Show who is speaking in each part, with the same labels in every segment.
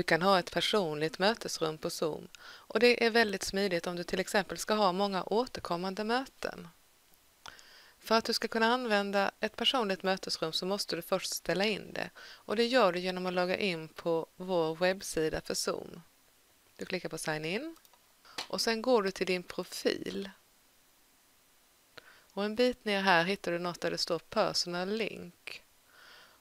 Speaker 1: Du kan ha ett personligt mötesrum på Zoom och det är väldigt smidigt om du till exempel ska ha många återkommande möten. För att du ska kunna använda ett personligt mötesrum så måste du först ställa in det och det gör du genom att logga in på vår webbsida för Zoom. Du klickar på Sign in och sen går du till din profil. Och en bit ner här hittar du något där det står Personal Link.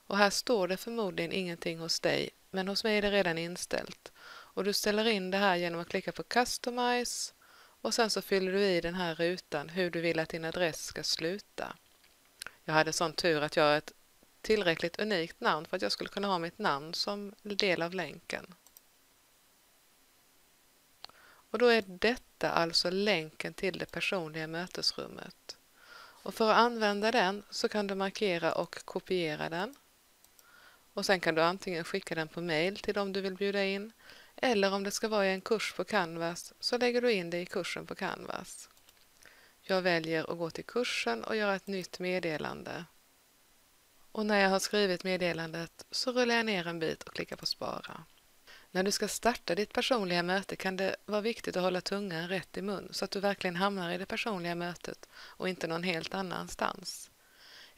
Speaker 1: Och här står det förmodligen ingenting hos dig, men hos mig är det redan inställt. Och du ställer in det här genom att klicka på Customize och sen så fyller du i den här rutan hur du vill att din adress ska sluta. Jag hade sån tur att jag har ett tillräckligt unikt namn för att jag skulle kunna ha mitt namn som del av länken. Och då är detta alltså länken till det personliga mötesrummet. Och för att använda den så kan du markera och kopiera den. Och sen kan du antingen skicka den på mail till dem du vill bjuda in eller om det ska vara i en kurs på Canvas så lägger du in det i kursen på Canvas. Jag väljer att gå till kursen och göra ett nytt meddelande. Och när jag har skrivit meddelandet så rullar jag ner en bit och klickar på spara. När du ska starta ditt personliga möte kan det vara viktigt att hålla tungan rätt i mun så att du verkligen hamnar i det personliga mötet och inte någon helt annanstans.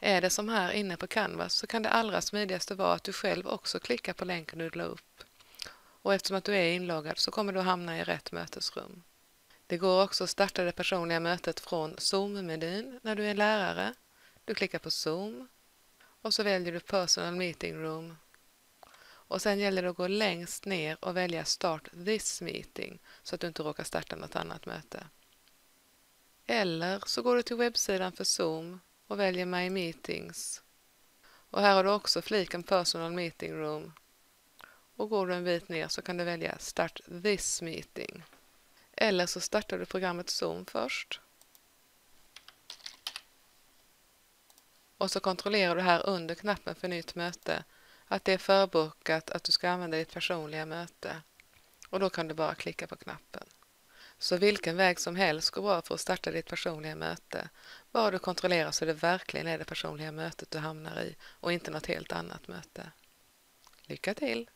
Speaker 1: Är det som här inne på Canvas så kan det allra smidigaste vara att du själv också klickar på länken du la upp. Och eftersom att du är inloggad så kommer du hamna i rätt mötesrum. Det går också att starta det personliga mötet från Zoom-menyn när du är lärare. Du klickar på Zoom och så väljer du Personal Meeting Room och sen gäller det att gå längst ner och välja Start this meeting så att du inte råkar starta något annat möte. Eller så går du till webbsidan för Zoom och väljer My Meetings. Och här har du också fliken Personal Meeting Room. Och går du en bit ner så kan du välja Start this meeting. Eller så startar du programmet Zoom först. Och så kontrollerar du här under knappen för nytt möte att det är förbokat att du ska använda ditt personliga möte. Och då kan du bara klicka på knappen. Så vilken väg som helst går bra för att starta ditt personliga möte. Bara du kontrollerar så det verkligen är det personliga mötet du hamnar i och inte något helt annat möte. Lycka till!